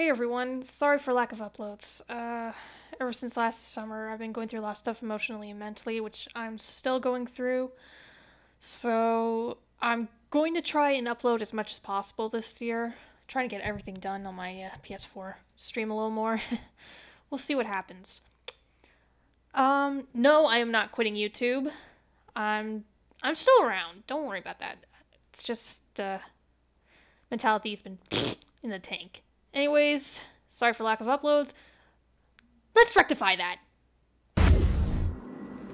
Hey everyone, sorry for lack of uploads. Uh, ever since last summer, I've been going through a lot of stuff emotionally and mentally, which I'm still going through. So, I'm going to try and upload as much as possible this year. Trying to get everything done on my uh, PS4. Stream a little more. we'll see what happens. Um, no, I am not quitting YouTube. I'm I'm still around. Don't worry about that. It's just uh mentality's been in the tank. Anyways, sorry for lack of uploads. Let's rectify that.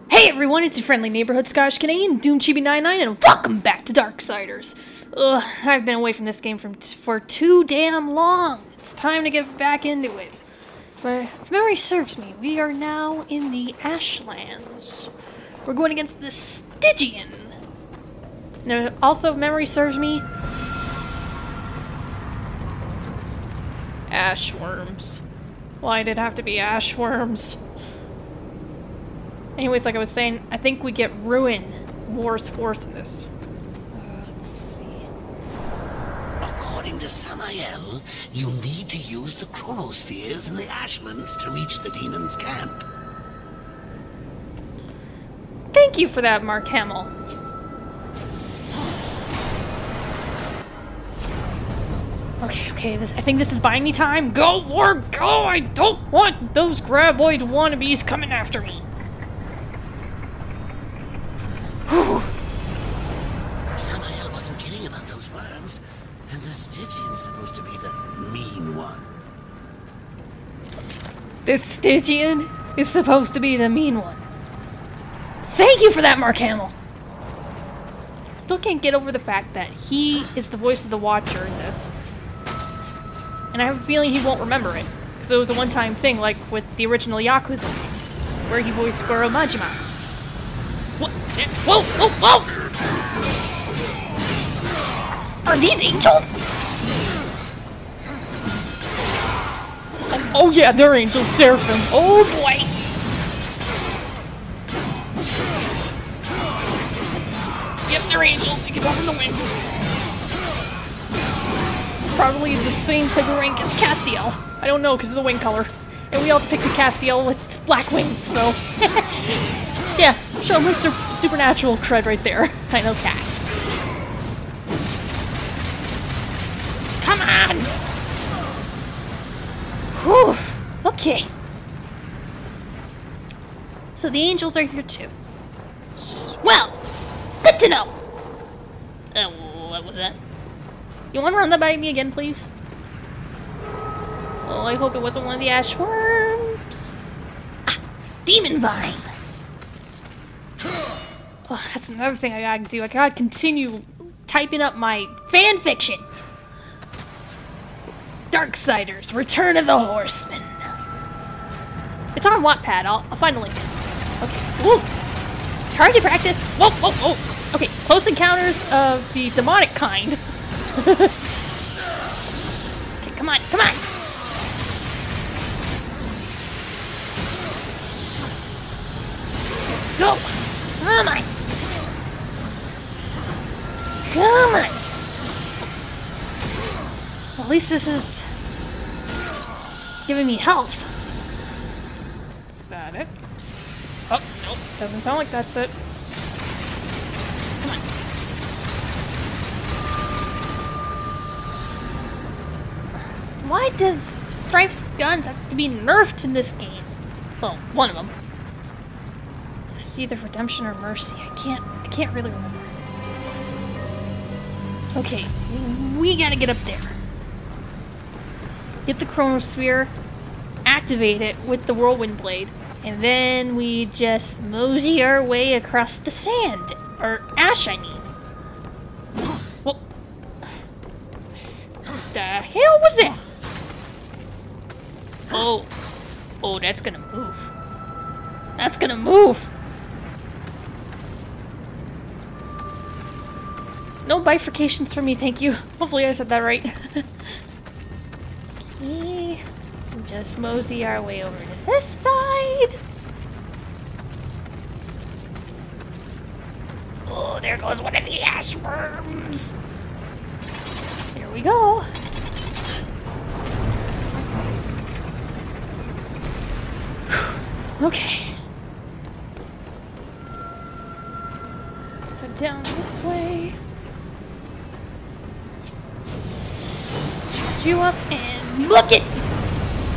Hey everyone, it's your friendly neighborhood Scottish Canadian, DoomChibi99, and welcome back to Darksiders. Ugh, I've been away from this game from for too damn long. It's time to get back into it. But if memory serves me, we are now in the Ashlands. We're going against the Stygian. Now, also, if memory serves me, Ashworms. Why did it have to be ashworms? Anyways, like I was saying, I think we get Ruin War's horse this. Uh, let's see. According to Samael, you need to use the chronospheres in the Ashlands to reach the demon's camp. Thank you for that, Mark Hamill. Okay, this, I think this is buying me time. Go, Lord, go! I don't want those graboid wannabes coming after me. Whew. Samael wasn't kidding about those worms, and the Stygian's supposed to be the mean one. The Stygian is supposed to be the mean one. Thank you for that, Mark Hamill. Still can't get over the fact that he is the voice of the Watcher. And I have a feeling he won't remember it. Because it was a one-time thing, like with the original Yakuza, where he voiced Goro Majima. What? Whoa, whoa, whoa! Are these angels? Oh, yeah, they're angels, Seraphim. Oh boy! Yep, they're angels. They can open the wings probably the same type of rank as Castiel. I don't know because of the wing color. And we all picked a Castiel with black wings, so... yeah, show my su supernatural cred right there. I know Cass. Come on! Whew. Okay. So the angels are here too. Well, good to know. Uh, what was that? You want to run that by me again, please? Oh, I hope it wasn't one of the ash worms. Ah, demon vine. Oh, that's another thing I gotta do. I gotta continue typing up my fan fiction. Darksiders, Return of the Horseman. It's on Wattpad. I'll, I'll find a link. Okay. Woo! Target practice. Whoa, whoa, whoa. Okay, close encounters of the demonic kind. okay, come on, come on! Go! Come on! Come on! At least this is giving me health. Is that it? Oh, nope. Doesn't sound like that's it. Why does Strife's guns have to be nerfed in this game? Well, one of them. It's either redemption or mercy. I can't. I can't really remember. Okay, we gotta get up there. Get the chronosphere, activate it with the whirlwind blade, and then we just mosey our way across the sand or ash. I mean. What the hell was that? Oh. Oh, that's gonna move. That's gonna move! No bifurcations for me, thank you. Hopefully I said that right. okay. Just mosey our way over to this side. Oh, there goes one of the ash worms. Here we go. Okay. So down this way. Charge you up and look it!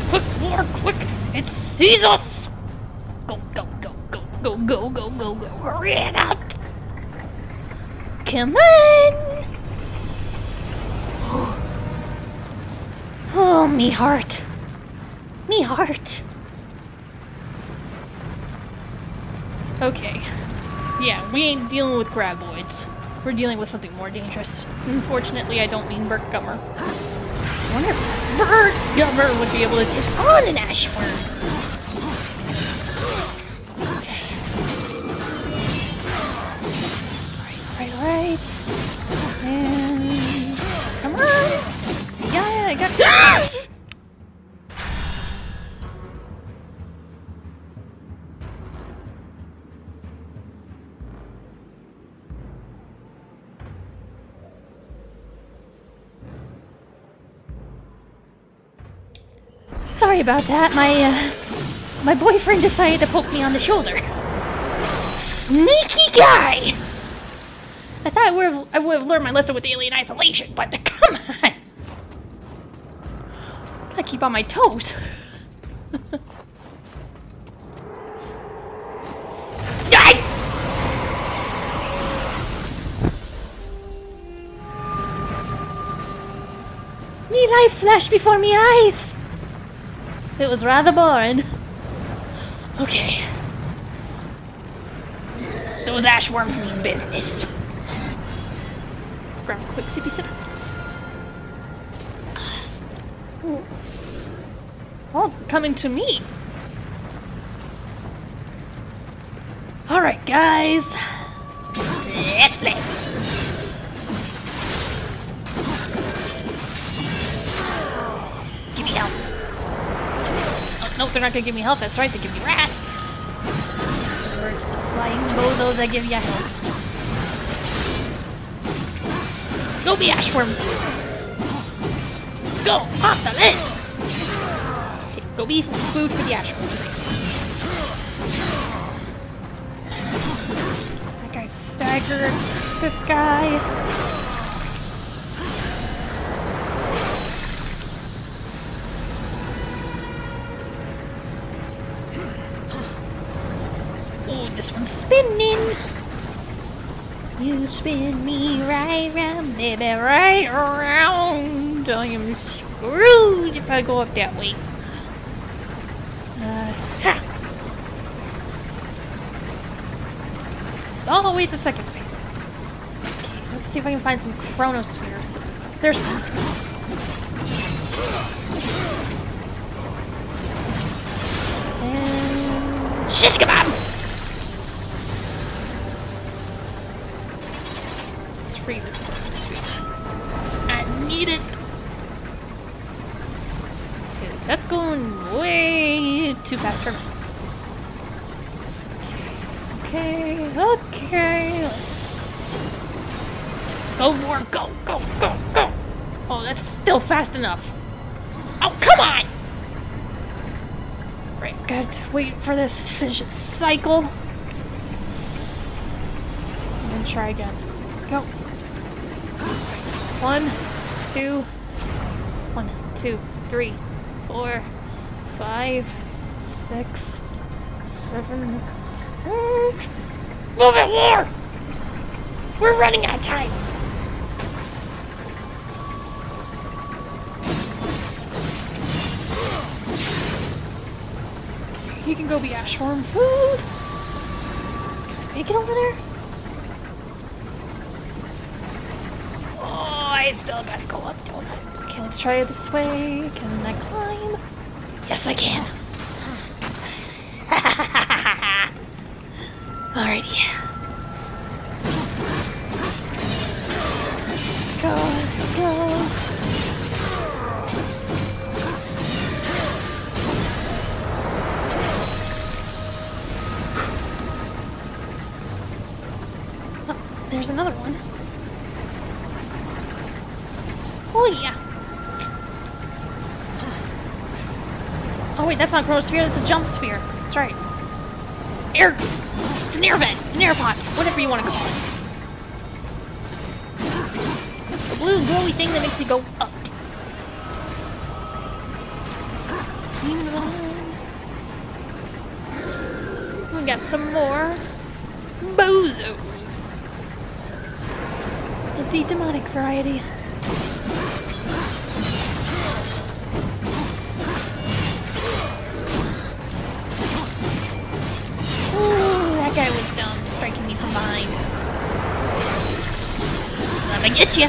Quick, more quick! It sees us! Go, go, go, go, go, go, go, go, go. Hurry it up! Come on! Oh, me heart. Me heart. Okay. Yeah, we ain't dealing with graboids. We're dealing with something more dangerous. Unfortunately, I don't mean Burt Gummer. I wonder if Burt Gummer would be able to take on an ashworm. About that. My uh, my boyfriend decided to poke me on the shoulder. Sneaky guy. I thought I would have I would have learned my lesson with alien isolation, but come on. Gotta keep on my toes. Me life flashed before me eyes. It was rather boring. Okay. Those ash worms mean business. Let's grab a quick sippy sip. Oh, coming to me. Alright, guys. Let's play. Oh, no, they're not gonna give me health. That's right, they give me rats. Birds, flying bozos that give you health. Go be ashworm. Go off the lid. Okay, go be food for the ashworm. That guy's staggered. This guy. You spin me right round, baby, right around. I am screwed if I go up that way. Uh, ha! It's always the second way. Okay, let's see if I can find some chronospheres. There's. And... Shish kebab! I need it! Okay, that's going way too fast for me. Okay, okay, let's go more, go, go, go, go! Oh, that's still fast enough. Oh, come on! Right, gotta wait for this cycle. And then try again. One, two, one, two, three, four, five, six, seven, eight. Move it more! We're running out of time. You can go be ashworm food. Make it over there? Oh, I still gotta go up, don't I? Okay, let's try it this way. Can I climb? Yes, I can. Alrighty. That's not a chronosphere, that's a jump sphere. That's right. air, it's an air vent, an air pot, whatever you want to call it. The blue glowy thing that makes you go up. We got some more bozos. The demonic variety. I'm get you.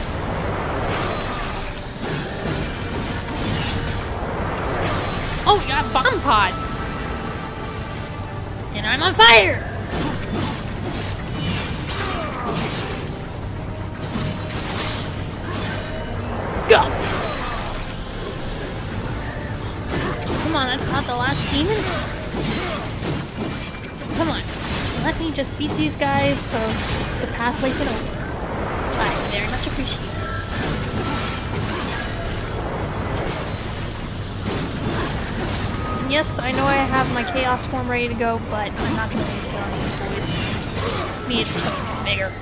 Oh, you got bomb pods. And I'm on fire. Go. Come on, that's not the last demon. Come on. Let me just beat these guys so the pathway can I know I have my chaos form ready to go, but I'm not gonna waste it on these boys. Me, it's just bigger.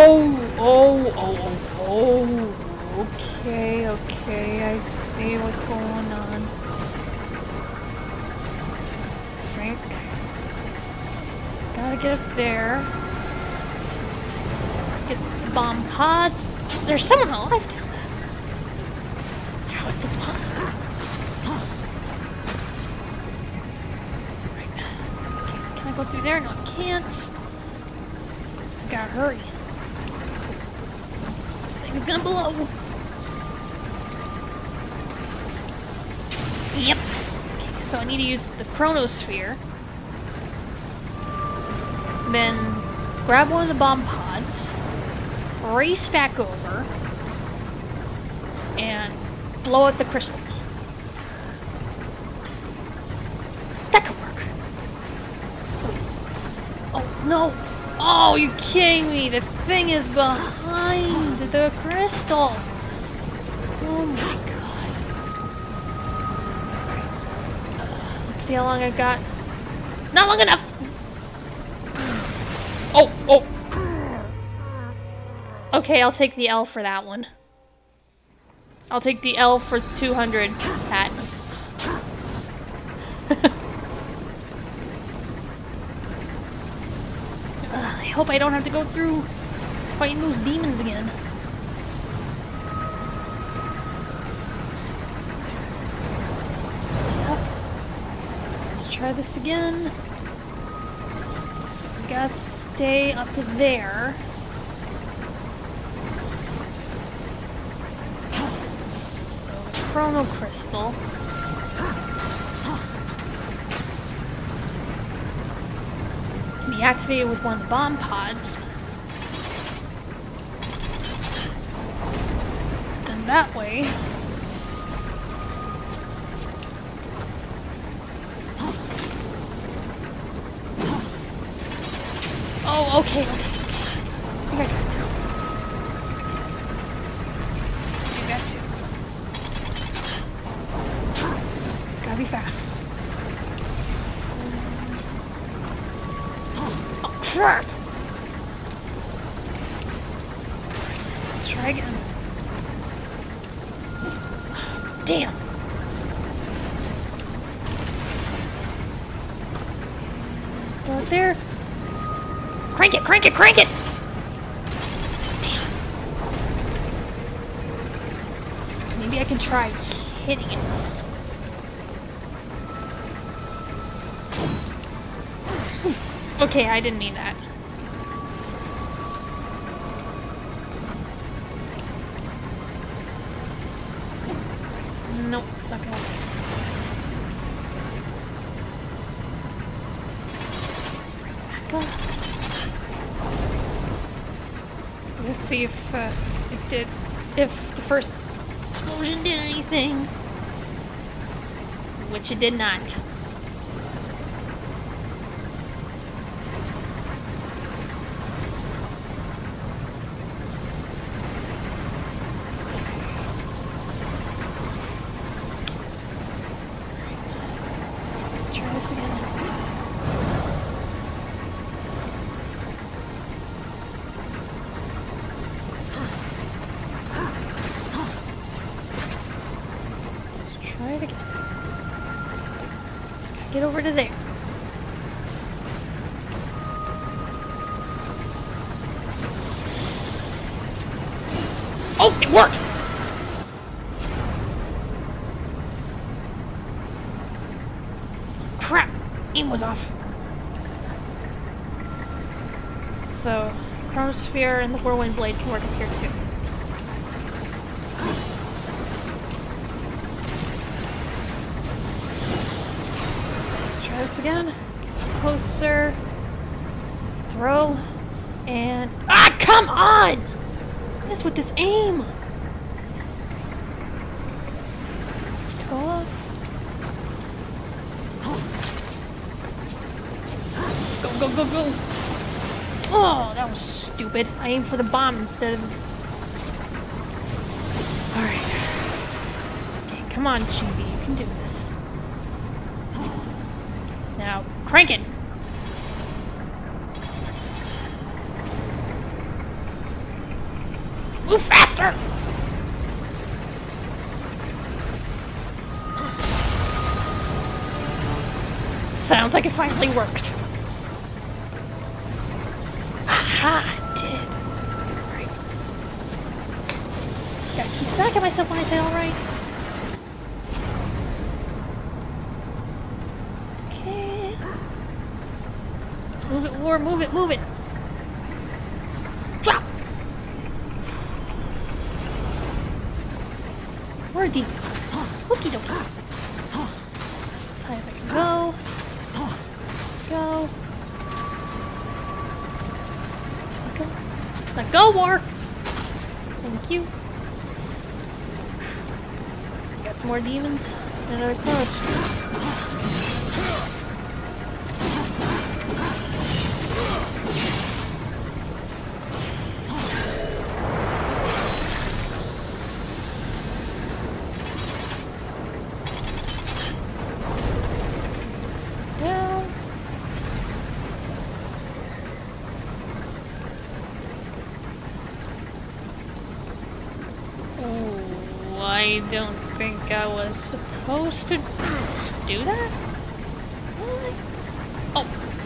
Oh, oh, oh, oh. Okay, okay, I see what's going on. Frank. Gotta get up there. Get the bomb pods. There's someone alive down there. How is this possible? Can I go through there? No, I can't. I gotta hurry. Is gonna blow. Yep. Okay, so I need to use the chronosphere. Then grab one of the bomb pods, race back over, and blow out the crystals. That could work. Oh no! Oh, you're kidding me! The thing is behind the crystal! Oh my god. Let's see how long I've got. Not long enough! Oh, oh! Okay, I'll take the L for that one. I'll take the L for 200, Pat. I hope I don't have to go through fighting those demons again. Let's try this again. So we stay up there. So chrono crystal. can be activated with one of the bomb pods. Then that way. Oh, okay, okay, Crank it! Damn. Maybe I can try hitting it. Hmm. okay, I didn't need that. Nope, it's it. If the first explosion did anything. Which it did not. Try this again. Let's try it again. Get over to there. Oh, it works! Crap! Aim was off. So, Chronosphere and the Whirlwind Blade can work up here too. On! What is with this aim? Go go, go, go! Oh, that was stupid. I aimed for the bomb instead of. Alright. Okay, come on, Chibi. You can do this. Now, crank it! Move faster! Sounds like it finally worked. Aha, it did. Right. Gotta keep track myself when I say alright. Okay. Move it, War, move it, move it! Deep? Okie dokie. As high as I can go. Go. Let go. War! Thank you. Got some more demons. Another close. I don't think I was supposed to do that. Oh.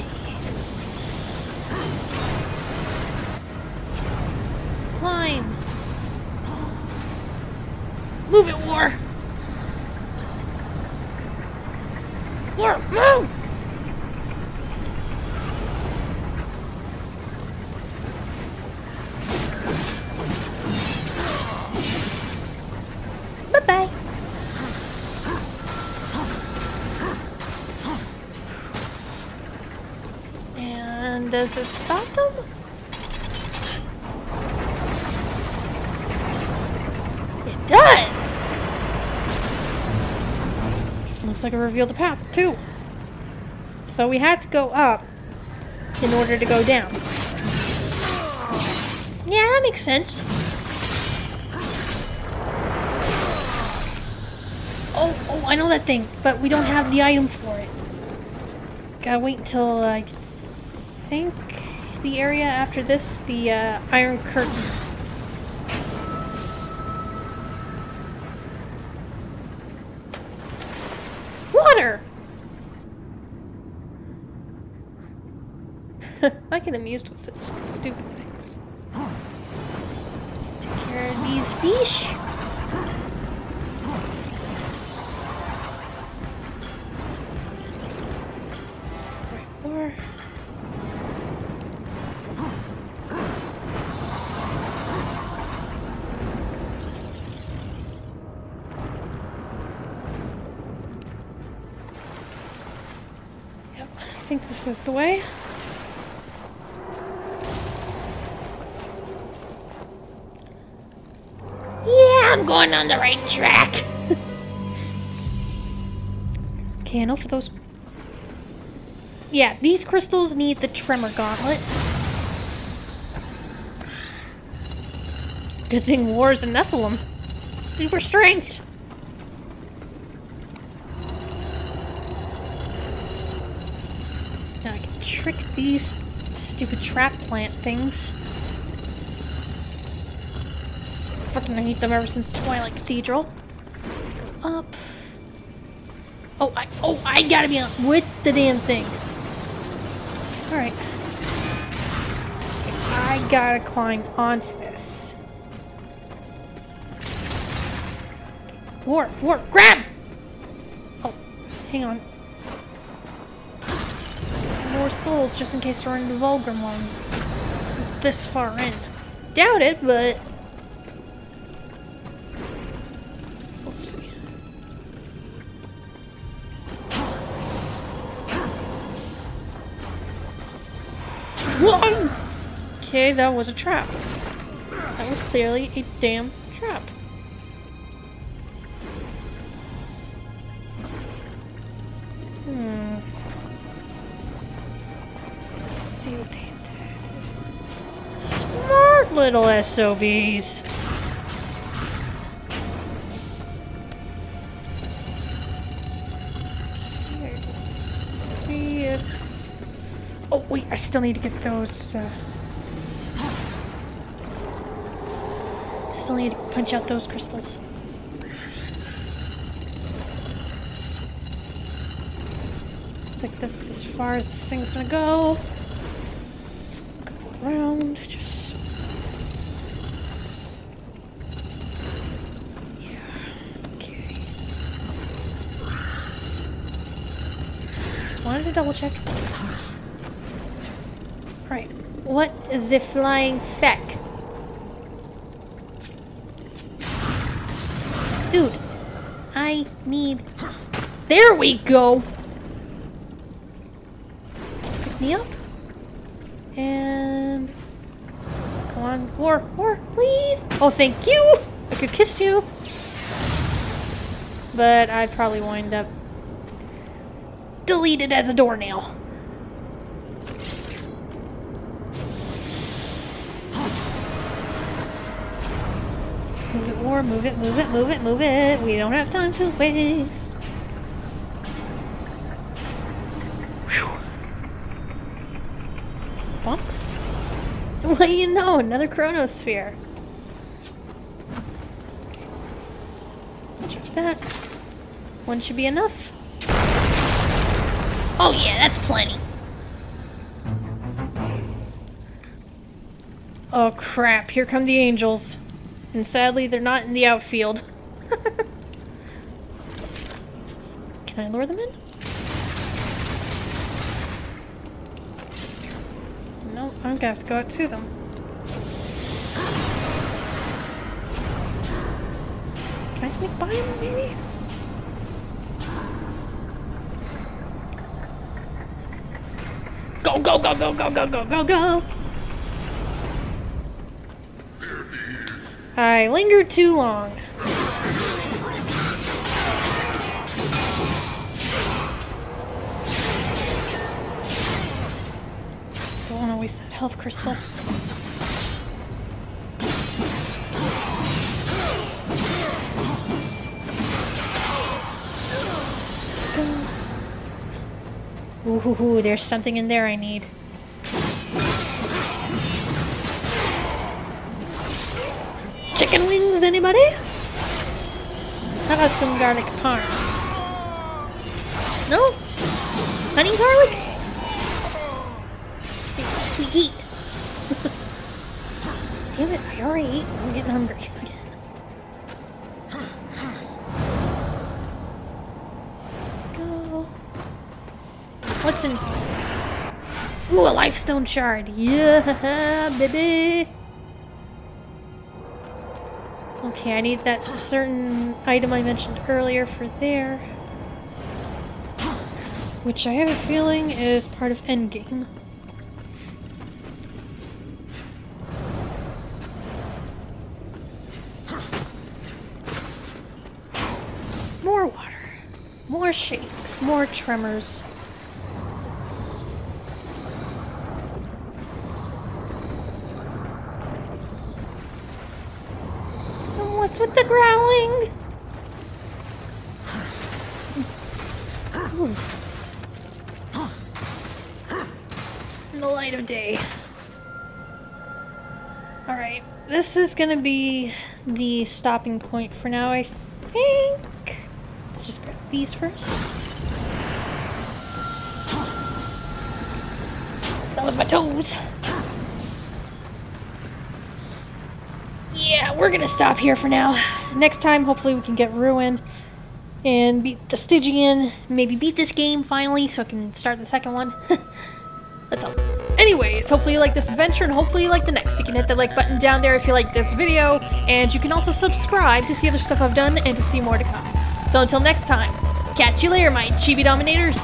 Like it revealed the path, too. So we had to go up in order to go down. Yeah, that makes sense. Oh, oh, I know that thing, but we don't have the item for it. Gotta wait until I think the area after this, the uh, Iron Curtain. get amused with such stupid things. Let's take care of these fish. Yep, I think this is the way. Going on the right track. Okay, enough for those. Yeah, these crystals need the tremor gauntlet. Good thing War's a Nephilim. Super strength. Now I can trick these stupid trap plant things. Fucking hate them ever since Twilight Cathedral. Up. Oh, I, oh, I gotta be on with the damn thing. Alright. I gotta climb onto this. War, war, grab! Oh, hang on. More souls just in case we're into Vulgrim one. This far in. Doubt it, but Okay, that was a trap. That was clearly a damn trap. Hmm. Let's see what they did. Smart little SOBs. See if Oh wait, I still need to get those. Uh... Still need to punch out those crystals. Looks like that's as far as this thing's gonna go. Go around, just. Yeah. Okay. Just wanted to double check. Right. What is the flying feck? I need... There we go! Pick me up. And... Come on, war, war, please! Oh, thank you! I could kiss you! But I'd probably wind up deleted as a doornail. Move it more, move it, move it, move it, move it. We don't have time to waste. Whew. Bonkers. What do you know? Another chronosphere. Check that. One should be enough. Oh yeah, that's plenty. Oh crap, here come the angels. And sadly, they're not in the outfield. Can I lure them in? No, I'm gonna have to go out to them. Can I sneak by them, maybe? Go, go, go, go, go, go, go, go, go! I lingered too long. Don't want to waste that health crystal. Ooh, there's something in there I need. Chicken wings, anybody? How about some garlic parm? No? Honey garlic? Sweet heat. Damn it, I already ate. I'm getting hungry again. Go. What's in... Ooh, a lifestone shard. Yeah, baby. Okay, I need that certain item I mentioned earlier for there. which I have a feeling is part of Endgame. More water, more shakes, more tremors. And what's with the growling? In the light of day. Alright, is gonna be the stopping point for now, I think. Let's just grab these first. That was my toes. Yeah, we're gonna stop here for now. Next time, hopefully, we can get Ruin and beat the Stygian. Maybe beat this game finally so I can start the second one. Let's hope. Anyways, hopefully you like this adventure and hopefully you like the next. You can hit the like button down there if you like this video, and you can also subscribe to see other stuff I've done and to see more to come. So until next time, catch you later, my Chibi Dominators!